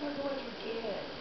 Look at what you did.